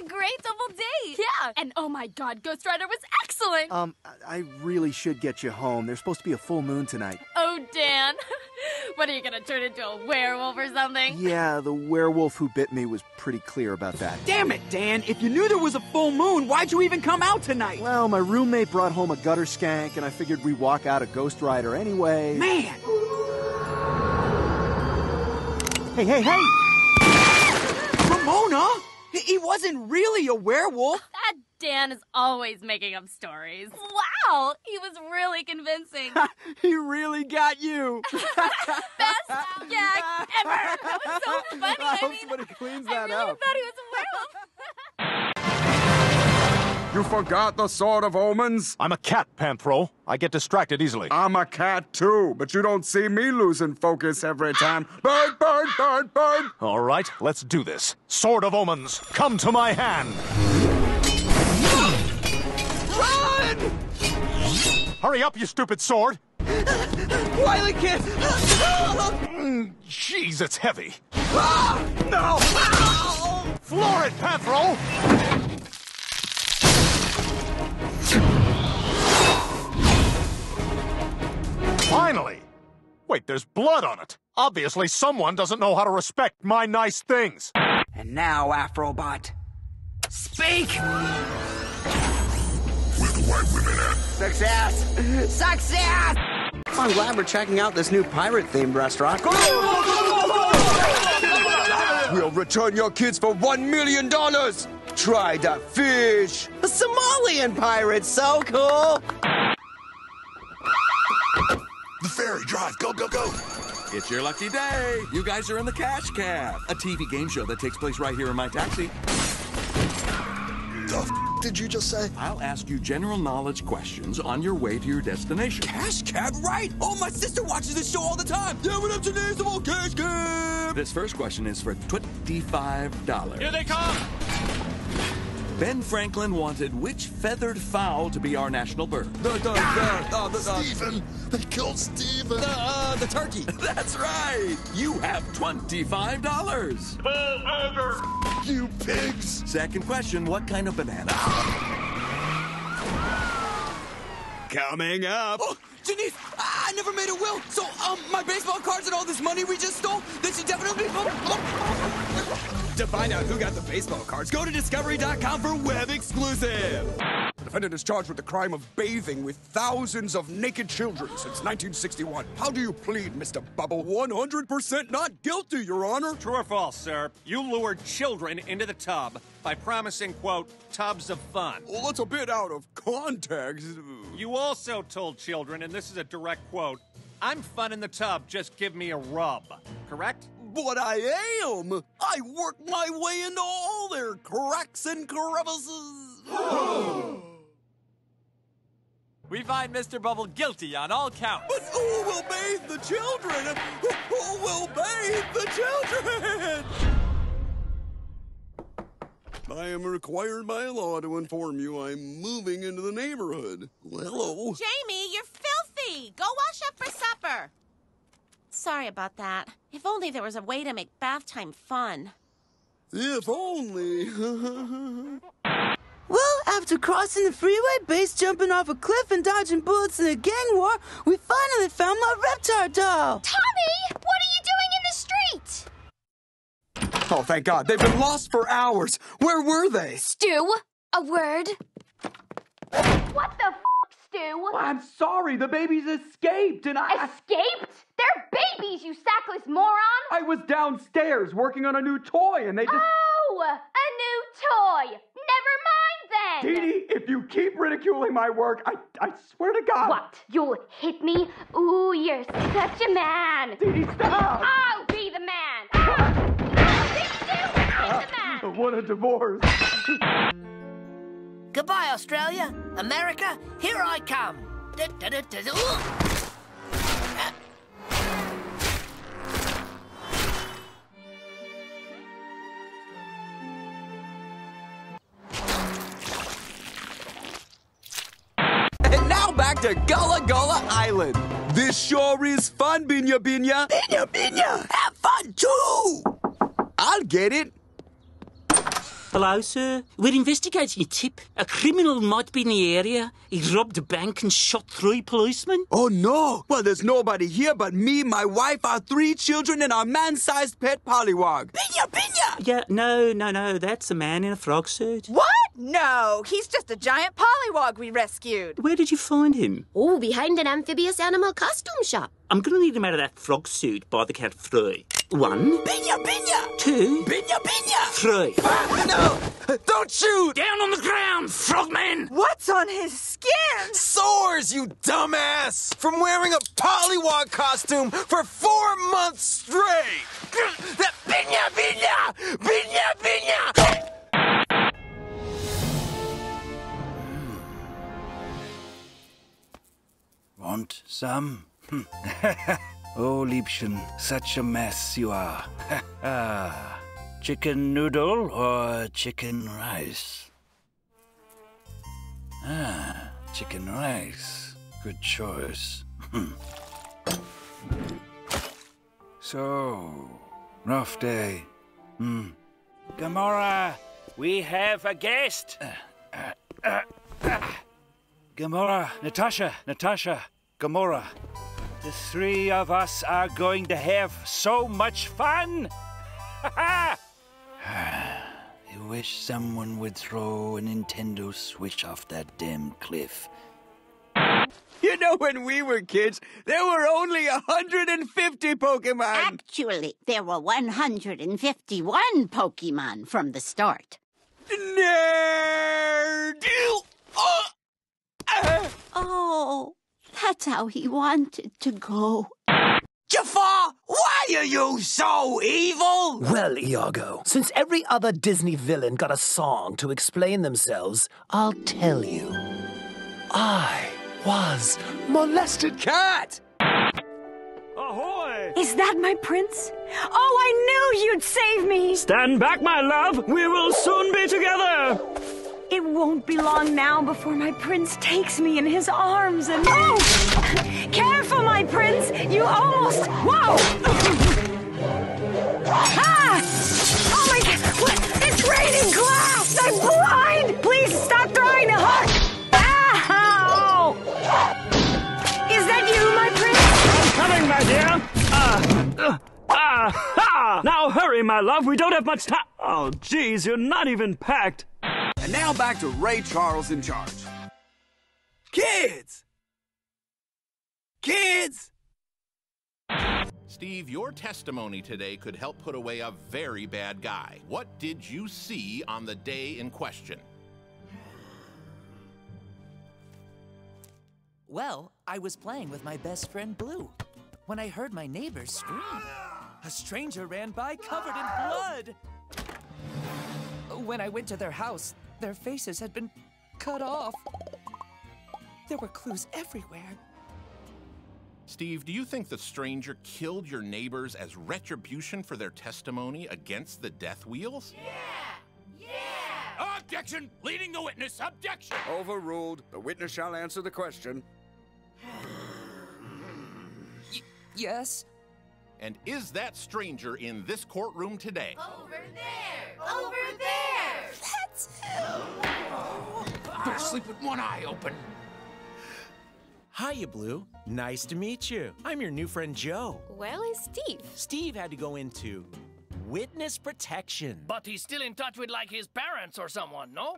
a great double date. Yeah. And oh my god, Ghost Rider was excellent. Um, I- I really should get you home. There's supposed to be a full moon tonight. oh, Dan. what are you gonna turn into a werewolf or something? Yeah, the werewolf who bit me was pretty clear about that. Damn it, Dan! If you knew there was a full moon, why'd you even come out tonight? Well, my roommate brought home a gutter skank, and I figured we'd walk out a Ghost Rider anyway. Man! Hey, hey, hey! Ramona! He- wasn't really a werewolf. That Dan is always making up stories. Wow, he was really convincing. he really got you. Best gag ever. That was so funny. I hope mean, somebody cleans I really up. thought he was a werewolf. You forgot the Sword of Omens? I'm a cat, Panthro. I get distracted easily. I'm a cat too, but you don't see me losing focus every time. Burn, burn, burn, burn! All right, let's do this. Sword of Omens, come to my hand. Run! Hurry up, you stupid sword. Wily kid! Jeez, it's heavy. Ah! No! Ow! Floor it, Panthro! Finally! Wait, there's blood on it. Obviously, someone doesn't know how to respect my nice things. And now, Afrobot, speak! Where the white women at? Success! Success! I'm glad we're checking out this new pirate-themed restaurant. We'll return your kids for one million dollars! Try to fish! The Somalian pirate, so cool! The ferry, drive, go, go, go! It's your lucky day. You guys are in the Cash Cab, a TV game show that takes place right here in my taxi. The f- did you just say? I'll ask you general knowledge questions on your way to your destination. Cash Cab, right? Oh, my sister watches this show all the time. Yeah, what up today's the whole Cash Cab? This first question is for $25. Here they come! Ben Franklin wanted which feathered fowl to be our national bird? The, the, the, uh, the, uh, Stephen! They killed Stephen! the, uh, the turkey. That's right. You have $25. You pigs! Second question, what kind of banana? Coming up. Oh, Janice, I never made a will. So, um, my baseball cards and all this money we just stole, they should definitely be. To find out who got the baseball cards, go to discovery.com for web exclusive. The defendant is charged with the crime of bathing with thousands of naked children since 1961. How do you plead, Mr. Bubble? 100% not guilty, Your Honor. True or false, sir? You lured children into the tub by promising, quote, tubs of fun. Well, that's a bit out of context. You also told children, and this is a direct quote, I'm fun in the tub, just give me a rub. Correct? But I am. I work my way into all their cracks and crevices. We find Mr. Bubble guilty on all counts. But who will bathe the children? Who who will bathe the children? I am required by law to inform you I'm moving into the neighborhood. Hello. Jamie, you're filthy. Go wash up for supper. Sorry about that. If only there was a way to make bath time fun. If only. Well, after crossing the freeway, base jumping off a cliff, and dodging bullets in a gang war, we finally found my Reptar doll. Tommy, what are you doing in the street? oh, thank God. They've been lost for hours. Where were they? Stu, a word. What the Stu? I'm sorry. The babies escaped, and I. Escaped? They're babies, you sackless moron! I was downstairs working on a new toy, and they just. Oh, a new toy! Never mind then! Didi, if you keep ridiculing my work, I, I swear to God. What? You'll hit me? Ooh, you're such a man! Didi, stop! I'll be the man! I'll, I'll be Stu! I'm the uh, man! What a divorce. Goodbye, Australia. America, here I come. And now back to Gullah Gullah Island. This sure is fun, Binyah Binyah. Binyah Binyah, have fun too. I'll get it. Hello, sir. We're investigating a tip. A criminal might be in the area. He robbed a bank and shot three policemen. Oh no! Well, there's nobody here but me, my wife, our three children, and our man-sized pet pollywog. Pinya, pinya! Yeah, no, no, no. That's a man in a frog suit. What? No, he's just a giant pollywog we rescued. Where did you find him? Oh, behind an amphibious animal costume shop. I'm gonna need him out of that frog suit by the count of three. One. Pinya, pinya! Two. Pinya, pinya! Three. no! Don't shoot! Down on the ground, frogman! What's on his skin? Sores, you dumbass! From wearing a pollywog costume for four months straight! Pinya, pinya! Pinya, pinya! Want some? oh, Liebchen, such a mess you are. chicken noodle or chicken rice? Ah, chicken rice. Good choice. Hmm. so, rough day. Hmm. Gamora, we have a guest. Uh, uh, uh, Gamora, Natasha, Natasha, Gamora. The three of us are going to have so much fun! I wish someone would throw a Nintendo Switch off that damn cliff. You know, when we were kids, there were only 150 Pokemon. Actually, there were 151 Pokemon from the start. Nerd! Oh! That's how he wanted to go. Jafar, why are you so evil? Well, Iago, since every other Disney villain got a song to explain themselves, I'll tell you. I was molested cat. Ahoy! Is that my prince? Oh, I knew you'd save me! Stand back, my love! We will soon be together! It won't be long now before my prince takes me in his arms and. Oh! Careful, my prince! You almost. Whoa! ah! Oh my god! What? It's raining glass! I'm blind! Please stop throwing the hook! Ow! Is that you, my prince? I'm coming, my dear! Ah! Uh, ah! Ha! Now hurry, my love! We don't have much time! Oh, geez, you're not even packed! And now back to Ray Charles in charge. Kids! Kids! Steve, your testimony today could help put away a very bad guy. What did you see on the day in question? Well, I was playing with my best friend Blue when I heard my neighbors scream. A stranger ran by covered in blood. When I went to their house, their faces had been cut off. There were clues everywhere. Steve, do you think the stranger killed your neighbors as retribution for their testimony against the Death Wheels? Yeah! Yeah! Objection! Leading the witness, objection! Overruled. The witness shall answer the question. Y yes? And is that stranger in this courtroom today? Over there! Over there! That's! Better sleep with one eye open. Hiya, Blue. Nice to meet you. I'm your new friend Joe. Well, is Steve. Steve had to go into witness protection. But he's still in touch with, like, his parents or someone, no?